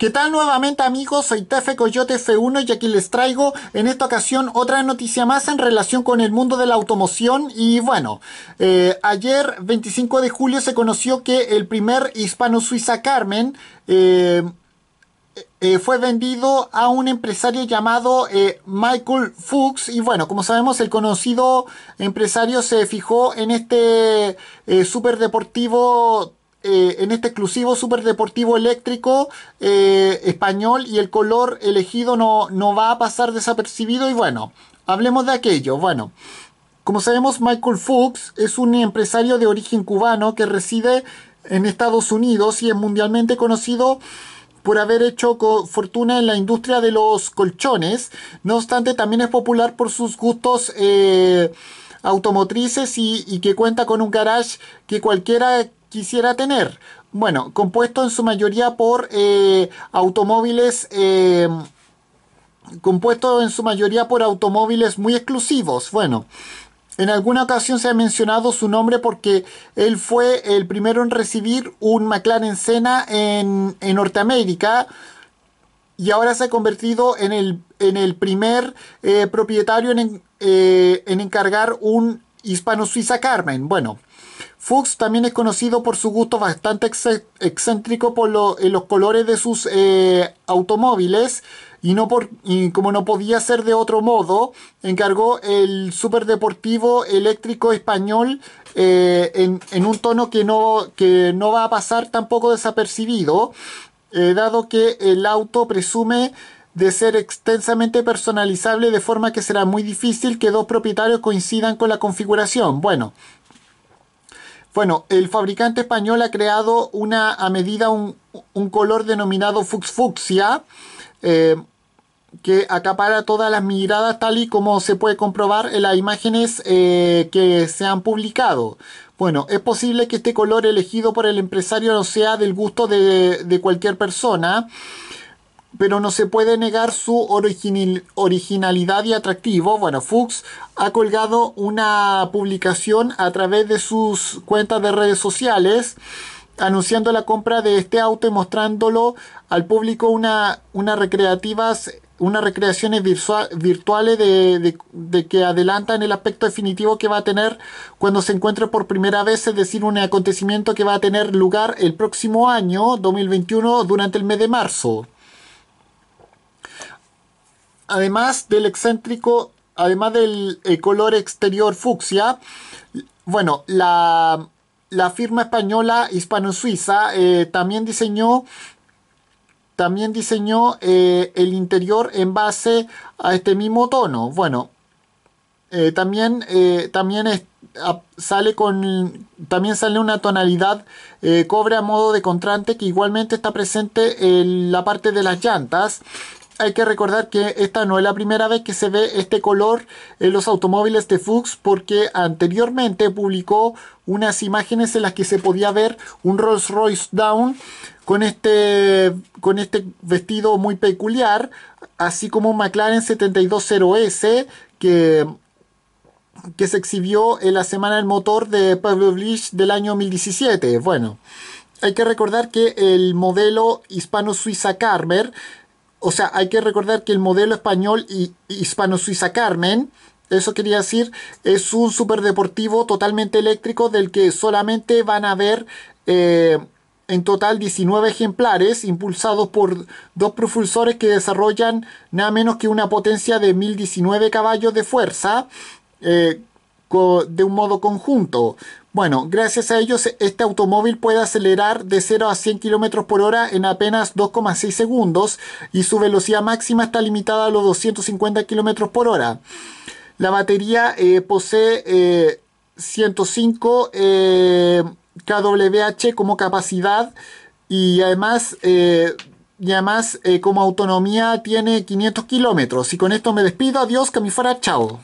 ¿Qué tal nuevamente amigos? Soy Tefe Coyote F1 y aquí les traigo en esta ocasión otra noticia más en relación con el mundo de la automoción y bueno, eh, ayer 25 de julio se conoció que el primer hispano-suiza Carmen eh, eh, fue vendido a un empresario llamado Michael Fuchs y bueno, como sabemos el conocido empresario se fijó en este super deportivo eh, en este exclusivo super deportivo eléctrico eh, español y el color elegido no, no va a pasar desapercibido y bueno, hablemos de aquello. Bueno, como sabemos Michael Fuchs es un empresario de origen cubano que reside en Estados Unidos y es mundialmente conocido por haber hecho fortuna en la industria de los colchones. No obstante, también es popular por sus gustos eh, automotrices y, que cuenta con un garage que cualquiera quisiera tener? Bueno, compuesto en su mayoría por eh, automóviles, eh, compuesto en su mayoría por automóviles muy exclusivos. Bueno, en alguna ocasión se ha mencionado su nombre porque él fue el primero en recibir un McLaren Senna en, Norteamérica y ahora se ha convertido en el, en el primer eh, propietario en, en encargar un hispano-suiza Carmen. Bueno, Fuchs también es conocido por su gusto bastante excéntrico por los colores de sus eh, automóviles y, no por, como no podía ser de otro modo, encargó el superdeportivo eléctrico español eh, en, un tono que no, que no va a pasar tampoco desapercibido, eh, dado que el auto presume de ser extensamente personalizable de forma que será muy difícil que dos propietarios coincidan con la configuración. Bueno, bueno, el fabricante español ha creado una a medida un, color denominado fucsia eh, que acapara todas las miradas tal y como se puede comprobar en las imágenes eh, que se han publicado. Bueno, es posible que este color elegido por el empresario no sea del gusto de, de cualquier persona pero no se puede negar su originalidad y atractivo. Bueno, Fuchs ha colgado una publicación a través de sus cuentas de redes sociales anunciando la compra de este auto y mostrándolo al público una, una recreativas unas recreaciones virtuales de, de, que adelantan el aspecto definitivo que va a tener cuando se encuentre por primera vez, es decir, un acontecimiento que va a tener lugar el próximo año 2021 durante el mes de marzo además del excéntrico, además del color exterior fucsia, bueno, la, firma española hispano-suiza eh, también diseñó también diseñó eh, el interior en base a este mismo tono. Bueno, eh, también, también sale con también sale una tonalidad cobre a modo de contraste que igualmente está presente en la parte de las llantas hay que recordar que esta no es la primera vez que se ve este color en los automóviles de Fuchs porque anteriormente publicó unas imágenes en las que se podía ver un Rolls Royce Down con este, con este vestido muy peculiar, así como un McLaren 720S que, que se exhibió en la Semana del Motor de Publish del año 2017. Bueno, hay que recordar que el modelo hispano-suiza Carver o sea, hay que recordar que el modelo español y hispano-suiza Carmen, eso quería decir, es un superdeportivo totalmente eléctrico del que solamente van a haber eh, en total 19 ejemplares impulsados por dos propulsores que desarrollan nada menos que una potencia de 1019 caballos de fuerza eh, de un modo conjunto. Bueno, gracias a ellos este automóvil puede acelerar de 0 a 100 km por hora en apenas 2,6 segundos y su velocidad máxima está limitada a los 250 km por hora. La batería eh, posee 105 eh, kWh eh, como capacidad y además, y además como autonomía tiene 500 kilómetros. Y con esto me despido. Adiós, que. Chao.